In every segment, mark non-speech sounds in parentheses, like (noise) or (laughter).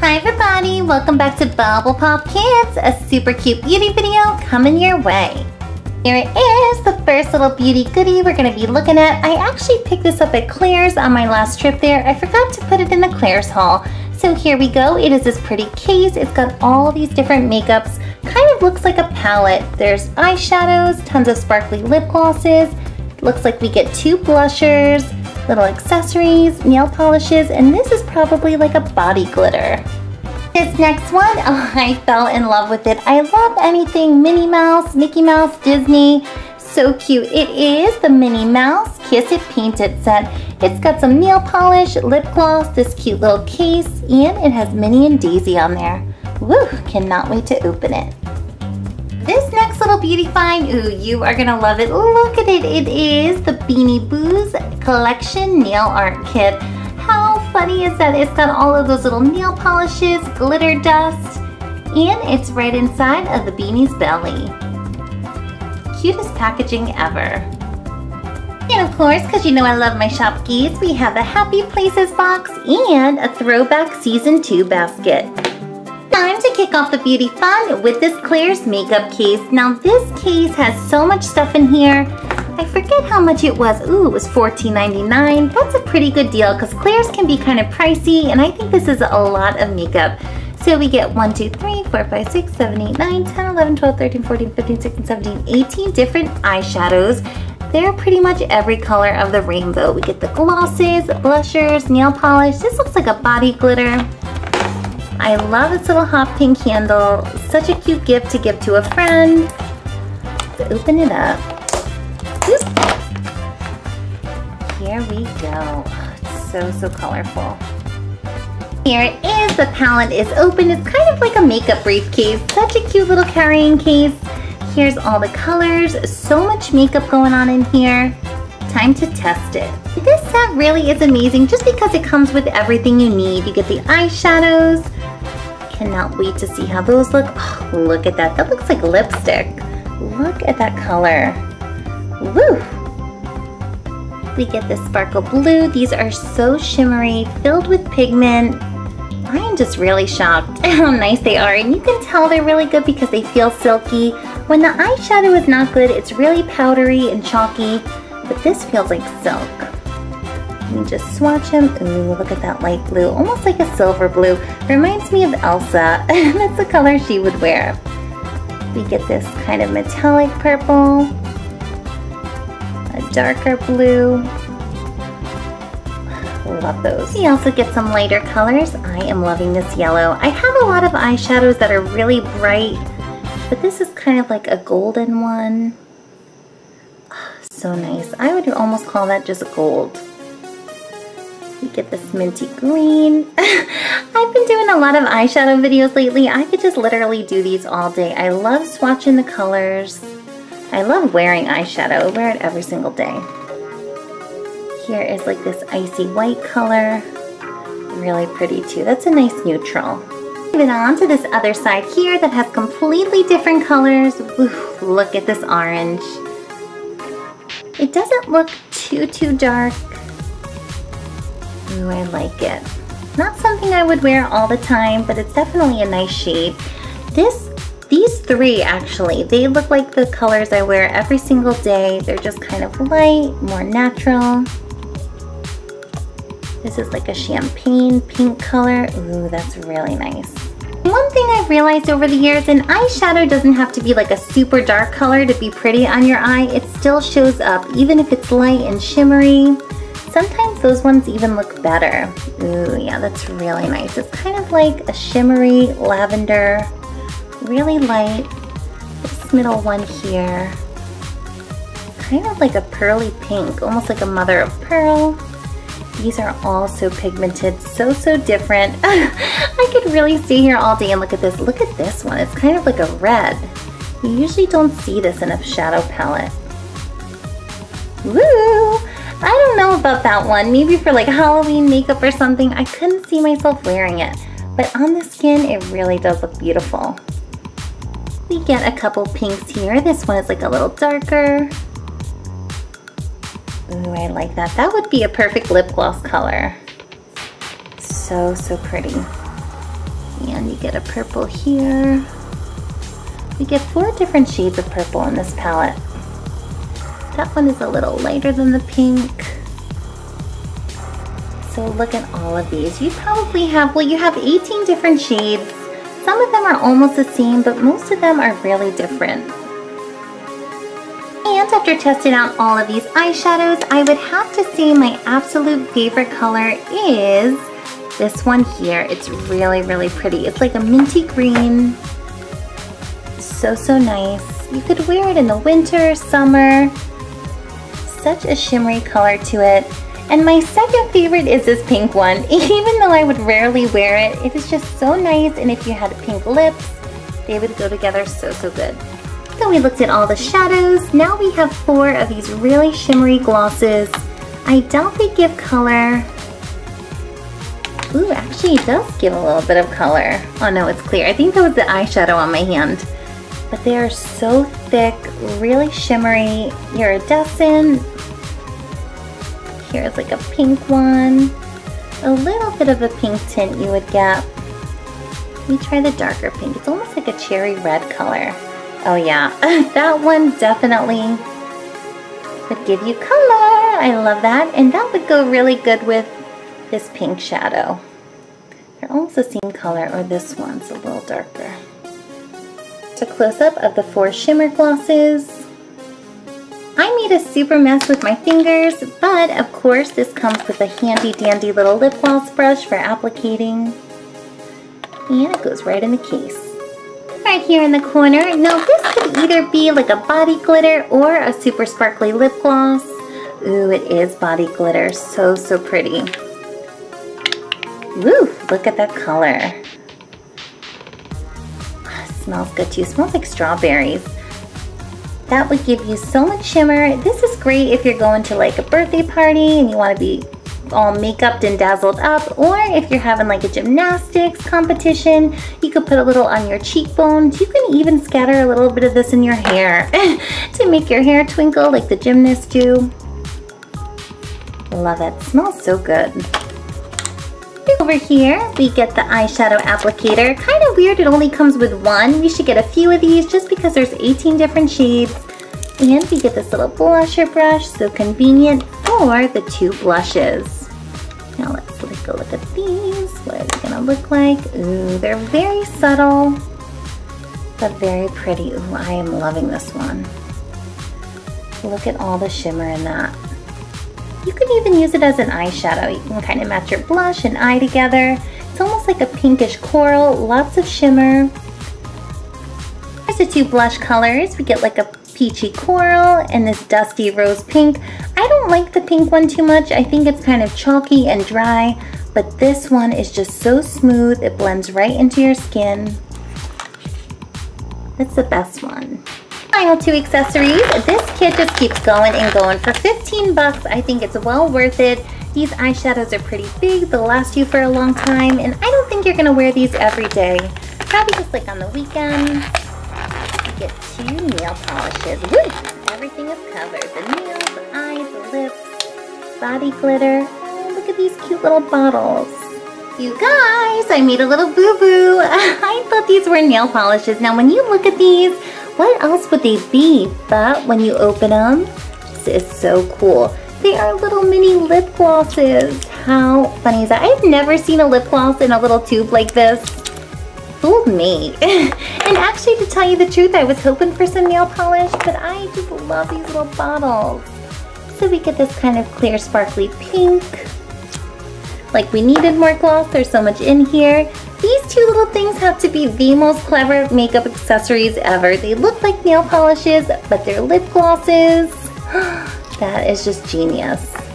Hi everybody, welcome back to Bubble Pop Kids, a super cute beauty video coming your way. Here it is, the first little beauty goodie we're to be looking at. I actually picked this up at Claire's on my last trip there. I forgot to put it in the Claire's haul. So here we go, it is this pretty case. It's got all these different makeups, kind of looks like a palette. There's eyeshadows, tons of sparkly lip glosses. Looks like we get two blushers, little accessories, nail polishes, and this is probably like a body glitter. This next one, oh, (laughs) I fell in love with it. I love anything Minnie Mouse, Mickey Mouse, Disney. So cute. It is the Minnie Mouse Kiss It Paint It set. It's got some nail polish, lip gloss, this cute little case, and it has Minnie and Daisy on there. Woo, cannot wait to open it. This next little beauty find, ooh, you are gonna love it. Look at it, it is the Beanie Boos Collection Nail Art Kit. How funny is that? It's got all of those little nail polishes, glitter dust, and it's right inside of the beanie's belly. Cutest packaging ever. And of course, because you know I love my Shopkins, we have the Happy Places box and a throwback season 2 basket time to kick off the beauty fun with this Claire's makeup case. Now this case has so much stuff in here. I forget how much it was. Ooh, it was $14.99. That's a pretty good deal because Claire's can be kind of pricey and I think this is a lot of makeup. So we get 1, 2, 3, 4, 5, 6, 7, 8, 9, 10, 11, 12, 13, 14, 15, 16, 17, 18 different eyeshadows. They're pretty much every color of the rainbow. We get the glosses, blushers, nail polish. This looks like a body glitter. I love this little hot pink candle. Such a cute gift to give to a friend. Let's open it up. Here we go. it's so, so colorful. Here it is. The palette is open. It's kind of like a makeup briefcase. Such a cute little carrying case. Here's all the colors. So much makeup going on in here. Time to test it. This set really is amazing just because it comes with everything you need. You get the eyeshadows, cannot wait to see how those look. Oh, look at that, that looks like lipstick. Look at that color. Woo! We get this sparkle blue. These are so shimmery, filled with pigment. I am just really shocked (laughs) how nice they are. And you can tell they're really good because they feel silky. When the eyeshadow is not good, it's really powdery and chalky, but this feels like silk. Me just swatch him. Ooh, look at that light blue, almost like a silver blue. Reminds me of Elsa. (laughs) That's the color she would wear. We get this kind of metallic purple, a darker blue. Love those. We also get some lighter colors. I am loving this yellow. I have a lot of eyeshadows that are really bright, but this is kind of like a golden one. Ah, so nice. I would almost call that just gold. You get this minty green. (laughs) I've been doing a lot of eyeshadow videos lately. I could just literally do these all day. I love swatching the colors. I love wearing eyeshadow. I wear it every single day. Here is like this icy white color. Really pretty too. That's a nice neutral. Moving on to this other side here that has completely different colors. Ooh, look at this orange. It doesn't look too, too dark. I like it. Not something I would wear all the time, but it's definitely a nice shade. This, these three actually, they look like the colors I wear every single day. They're just kind of light, more natural. This is like a champagne pink color. Ooh, that's really nice. One thing I've realized over the years, an eyeshadow doesn't have to be like a super dark color to be pretty on your eye. It still shows up, even if it's light and shimmery. Sometimes those ones even look better. Ooh, yeah, that's really nice. It's kind of like a shimmery lavender, really light. This middle one here, kind of like a pearly pink, almost like a mother of pearl. These are all so pigmented, so, so different. (laughs) I could really stay here all day and look at this. Look at this one, it's kind of like a red. You usually don't see this in a shadow palette. Woo! I don't know about that one. Maybe for like Halloween makeup or something. I couldn't see myself wearing it. But on the skin, it really does look beautiful. We get a couple pinks here. This one is like a little darker. Ooh, I like that. That would be a perfect lip gloss color. So, so pretty. And you get a purple here. We get four different shades of purple in this palette. That one is a little lighter than the pink. So look at all of these. You probably have, well, you have 18 different shades. Some of them are almost the same, but most of them are really different. And after testing out all of these eyeshadows, I would have to say my absolute favorite color is this one here. It's really, really pretty. It's like a minty green. So, so nice. You could wear it in the winter, summer. Such a shimmery color to it. And my second favorite is this pink one. (laughs) Even though I would rarely wear it, it is just so nice. And if you had pink lips, they would go together so, so good. So we looked at all the shadows. Now we have four of these really shimmery glosses. I doubt they give color. Ooh, actually it does give a little bit of color. Oh no, it's clear. I think that was the eyeshadow on my hand. But they are so thick, really shimmery, iridescent, Here's like a pink one. A little bit of a pink tint you would get. Let me try the darker pink. It's almost like a cherry red color. Oh yeah, (laughs) that one definitely would give you color. I love that. And that would go really good with this pink shadow. They're almost the same color, or this one's a little darker. A close-up of the four shimmer glosses. I made a super mess with my fingers, but of course this comes with a handy dandy little lip gloss brush for applicating. And it goes right in the case. Right here in the corner, now this could either be like a body glitter or a super sparkly lip gloss. Ooh, it is body glitter, so, so pretty. Woo, look at that color. Smells good too, it smells like strawberries. That would give you so much shimmer. This is great if you're going to like a birthday party and you want to be all makeuped and dazzled up or if you're having like a gymnastics competition you could put a little on your cheekbones. You can even scatter a little bit of this in your hair (laughs) to make your hair twinkle like the gymnasts do. Love it. Smells so good over here we get the eyeshadow applicator. Kind of weird it only comes with one. We should get a few of these just because there's 18 different shades. And we get this little blusher brush so convenient for the two blushes. Now let's take a look at these. What are they gonna look like? Ooh they're very subtle but very pretty. Ooh I am loving this one. Look at all the shimmer in that you can even use it as an eyeshadow. You can kind of match your blush and eye together. It's almost like a pinkish coral, lots of shimmer. Here's the two blush colors. We get like a peachy coral and this dusty rose pink. I don't like the pink one too much. I think it's kind of chalky and dry, but this one is just so smooth. It blends right into your skin. It's the best one final two accessories. This kit just keeps going and going. For 15 bucks, I think it's well worth it. These eyeshadows are pretty big. They'll last you for a long time. And I don't think you're to wear these every day. Probably just like on the weekend. Get two nail polishes. Woo! Everything is covered. The nails, the eyes, the lips, body glitter. Oh, look at these cute little bottles. You guys, I made a little boo-boo. (laughs) I thought these were nail polishes. Now, when you look at these, what else would they be? But when you open them, this is so cool. They are little mini lip glosses. How funny is that? I've never seen a lip gloss in a little tube like this. Fooled me. (laughs) and actually, to tell you the truth, I was hoping for some nail polish, but I just love these little bottles. So we get this kind of clear sparkly pink. Like we needed more gloss, there's so much in here. These two little things have to be the most clever makeup accessories ever. They look like nail polishes, but they're lip glosses. (gasps) that is just genius.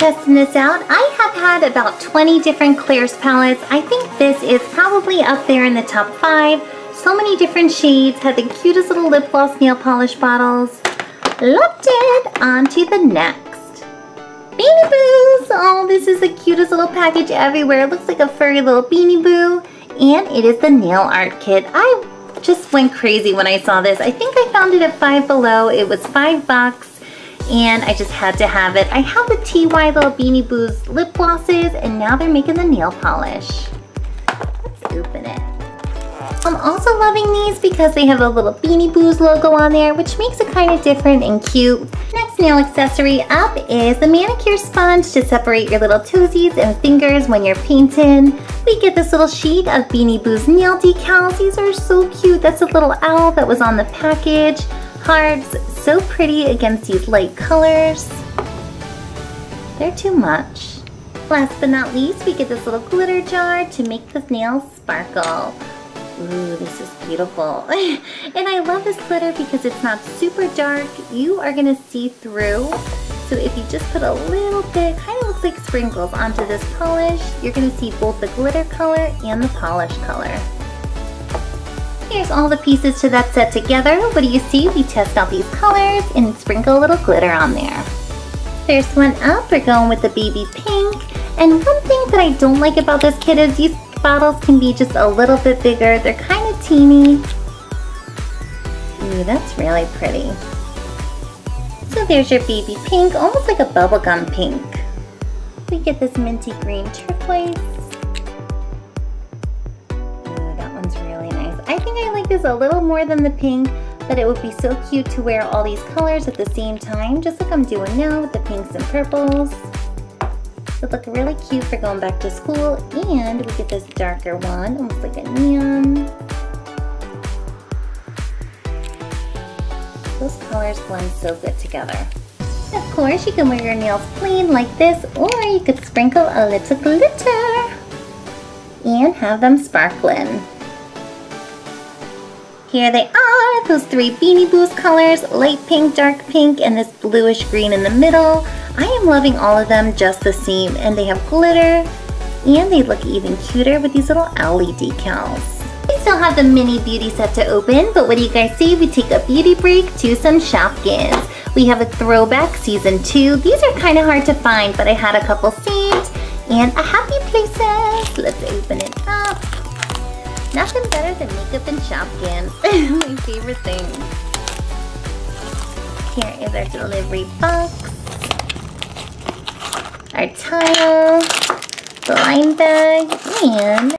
Testing this out, I have had about 20 different Claire's palettes. I think this is probably up there in the top five. So many different shades, had the cutest little lip gloss nail polish bottles. Loved it! On to the next. Beanie Boos! Oh, this is the cutest little package everywhere. It looks like a furry little Beanie Boo. and it is the nail art kit. I just went crazy when I saw this. I think I found it at Five Below. It was five bucks and I just had to have it. I have the TY little Beanie Boos lip glosses and now they're making the nail polish. Let's open it. I'm also loving these because they have a little Beanie Boos logo on there, which makes it kind of different and cute. Next nail accessory up is the manicure sponge to separate your little toesies and fingers when you're painting. We get this little sheet of Beanie Boos nail decals. These are so cute. That's a little owl that was on the package. Hearts, so pretty against these light colors. They're too much. Last but not least, we get this little glitter jar to make the nails sparkle. Ooh, this is beautiful. (laughs) and I love this glitter because it's not super dark. You are gonna see through. So if you just put a little bit, kind of looks like sprinkles onto this polish, you're gonna see both the glitter color and the polish color. Here's all the pieces to that set together. What do you see? We test out these colors and sprinkle a little glitter on there. First one up, we're going with the baby pink. And one thing that I don't like about this kit is these bottles can be just a little bit bigger. They're kind of teeny. Ooh, that's really pretty. So there's your baby pink, almost like a bubblegum pink. We get this minty green turquoise. Think I a little more than the pink, but it would be so cute to wear all these colors at the same time, just like I'm doing now with the pinks and purples would look really cute for going back to school. And we get this darker one, almost like a neon. Those colors blend so good together. Of course, you can wear your nails plain like this, or you could sprinkle a little glitter and have them sparkling. Here they are, those three Beanie Boos colors, light pink, dark pink, and this bluish green in the middle. I am loving all of them just the same, and they have glitter, and they look even cuter with these little owly decals. We still have the Minnie beauty set to open, but what do you guys say we take a beauty break to some Shopkins? We have a throwback season two. These are kind of hard to find, but I had a couple saved, and a happy places. Let's open it up. Nothing better than makeup and Shopkins. (laughs) My favorite thing. Here is our delivery box. Our tile, blind bag, and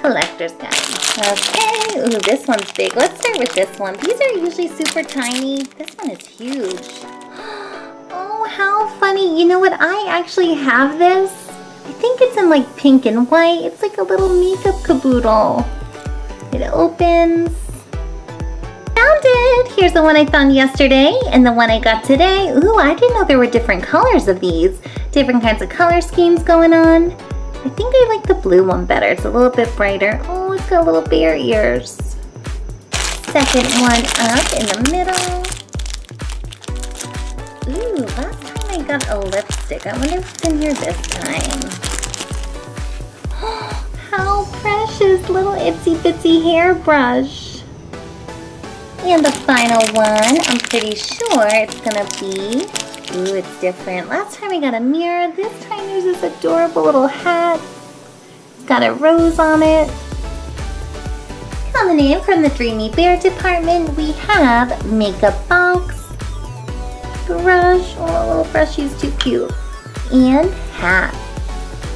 collector's guide. Okay, ooh, this one's big. Let's start with this one. These are usually super tiny. This one is huge. (gasps) Oh, how funny. You know what? I actually have this I think it's in like pink and white. It's like a little makeup caboodle. It opens. Found it! Here's the one I found yesterday and the one I got today. Ooh, I didn't know there were different colors of these. Different kinds of color schemes going on. I think I like the blue one better. It's a little bit brighter. Oh, it's got little bear ears. Second one up in the middle. Got a lipstick. I wonder what's in here this time. (gasps) How precious, little itsy bitsy hairbrush. And the final one, I'm pretty sure it's gonna be, ooh, it's different. Last time we got a mirror, this time there's this adorable little hat. It's got a rose on it. Coming in from the Dreamy Bear department, we have makeup box, brush, oh, little brushie's too cute, and hat.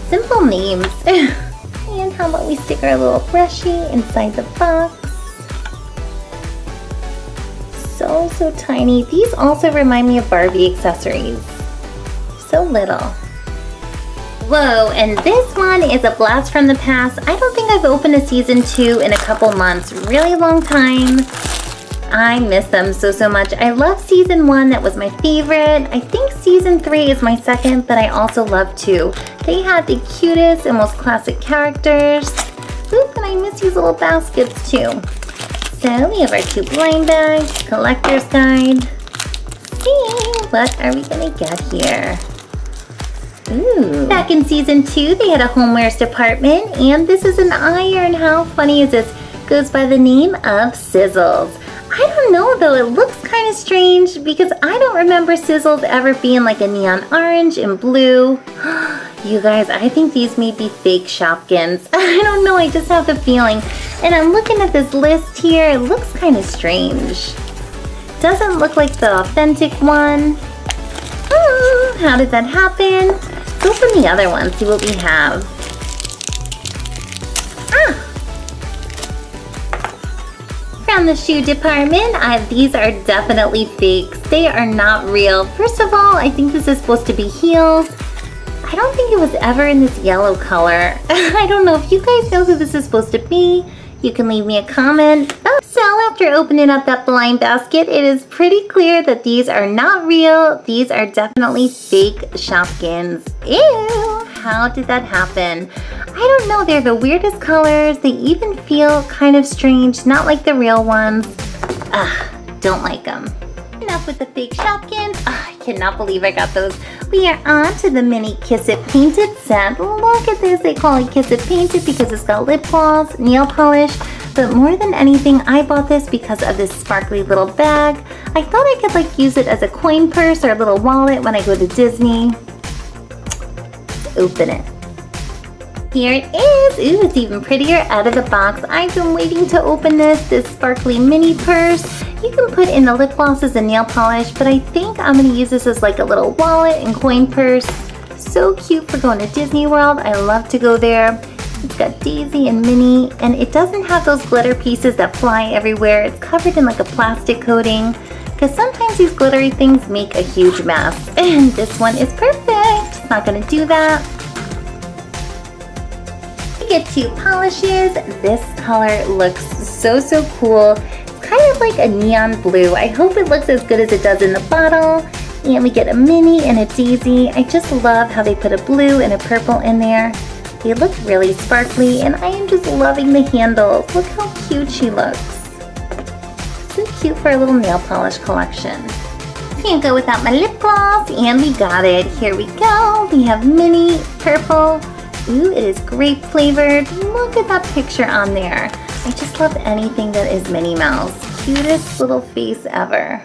Simple names. (laughs) And how about we stick our little brushie inside the box. So, so tiny. These also remind me of Barbie accessories. So little. Whoa, and this one is a blast from the past. I don't think I've opened a season two in a couple months. Really long time. I miss them so, so much. I love season one, that was my favorite. I think season three is my second, but I also love two. They had the cutest and most classic characters. Oop, and I miss these little baskets too. So we have our two blind bags, collector's guide. See, what are we gonna get here? Ooh. Back in season two, they had a homewares department, and this is an iron. How funny is this? Goes by the name of Sizzles. I don't know though, it looks kind of strange because I don't remember Sizzles ever being like a neon orange and blue. (gasps) You guys, I think these may be fake Shopkins. (laughs) I don't know, I just have the feeling. And I'm looking at this list here, it looks kind of strange. Doesn't look like the authentic one. Hmm, how did that happen? Let's open the other one, see what we have. From the shoe department, I, these are definitely fakes. They are not real. First of all, I think this is supposed to be heels. I don't think it was ever in this yellow color. (laughs) I don't know if you guys know who this is supposed to be. You can leave me a comment. Oh, so after opening up that blind basket, it is pretty clear that these are not real. These are definitely fake Shopkins. Ew, how did that happen? I don't know, they're the weirdest colors. They even feel kind of strange, not like the real ones. Ugh, don't like them. Enough with the fake Shopkins. Ugh, I cannot believe I got those. We are on to the Minnie Kiss It Paint It set. Look at this, they call it Kiss It Paint It because it's got lip gloss, nail polish, but more than anything, I bought this because of this sparkly little bag. I thought I could like use it as a coin purse or a little wallet when I go to Disney. Open it. Here it is. Ooh, it's even prettier out of the box. I've been waiting to open this, this sparkly mini purse. You can put in the lip glosses and nail polish, but I think I'm gonna use this as like a little wallet and coin purse. So cute for going to Disney World. I love to go there. It's got Daisy and Minnie, and it doesn't have those glitter pieces that fly everywhere. It's covered in like a plastic coating, because sometimes these glittery things make a huge mess. And this one is perfect. Not gonna do that. You get two polishes. This color looks so, so cool. It's kind of like a neon blue. I hope it looks as good as it does in the bottle. And we get a Minnie and a Daisy. I just love how they put a blue and a purple in there. They look really sparkly and I am just loving the handles. Look how cute she looks. Cute for a little nail polish collection. Can't go without my lip gloss and we got it. Here we go. We have Minnie purple. Ooh, it is grape flavored. Look at that picture on there. I just love anything that is Minnie Mouse. Cutest little face ever.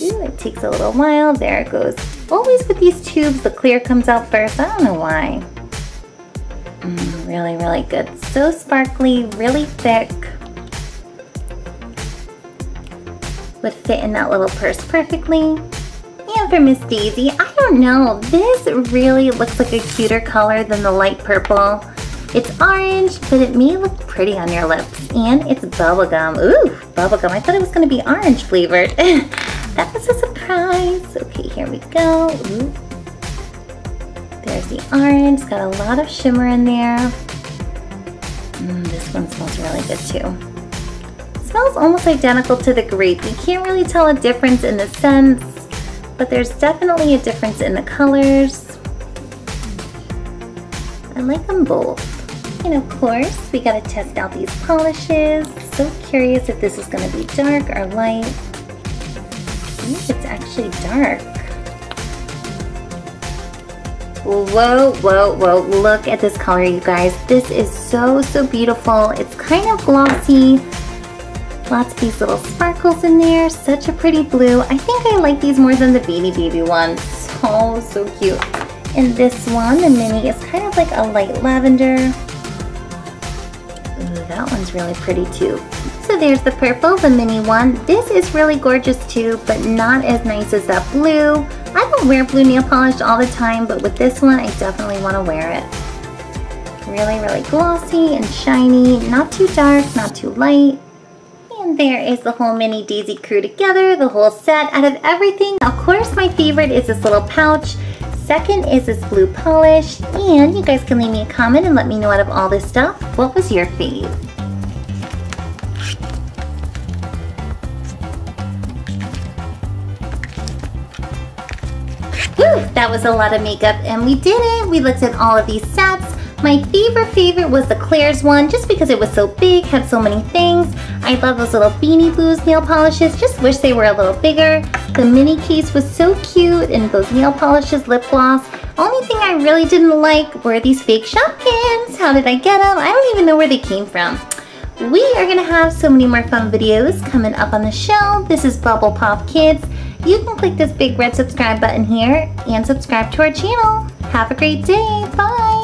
Ooh, it takes a little while. There it goes. Always with these tubes, the clear comes out first. I don't know why. Mm, really, really good. So sparkly, really thick. Would fit in that little purse perfectly. And for Miss Daisy, I don't know. This really looks like a cuter color than the light purple. It's orange, but it may look pretty on your lips. And it's bubblegum. Ooh, bubblegum. I thought it was going to be orange flavored. (laughs) that was a surprise. Okay, here we go. Ooh. There's the orange. It's got a lot of shimmer in there. Mm, this one smells really good too. Smells almost identical to the grape. You can't really tell a difference in the scents, but there's definitely a difference in the colors. I like them both. And of course, we gotta test out these polishes. So curious if this is gonna be dark or light. Ooh, it's actually dark. Whoa, whoa, whoa, look at this color, you guys. This is so, so beautiful. It's kind of glossy. Lots of these little sparkles in there. Such a pretty blue. I think I like these more than the Beanie Baby ones. So, (laughs) oh, so cute. And this one, the Minnie, is kind of like a light lavender. Ooh, that one's really pretty too. So there's the purple, the Minnie one. This is really gorgeous too, but not as nice as that blue. I don't wear blue nail polish all the time, but with this one, I definitely want to wear it. Really, really glossy and shiny, not too dark, not too light. There is the whole Minnie Daisy crew together, the whole set. Out of everything, of course my favorite is this little pouch. Second is this blue polish. And you guys can leave me a comment and let me know out of all this stuff, what was your fave? Woo, that was a lot of makeup and we did it. We looked at all of these sets. My favorite favorite was the Claire's one just because it was so big, had so many things. I love those little Beanie Boos nail polishes, just wish they were a little bigger. The Minnie case was so cute and those nail polishes, lip gloss. Only thing I really didn't like were these fake Shopkins. How did I get them? I don't even know where they came from. We are to have so many more fun videos coming up on the show. This is Bubble Pop Kids. you can click this big red subscribe button here and subscribe to our channel. Have a great day. Bye.